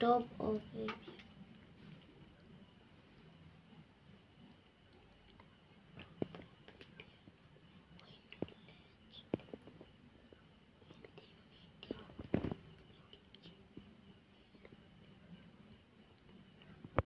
top of it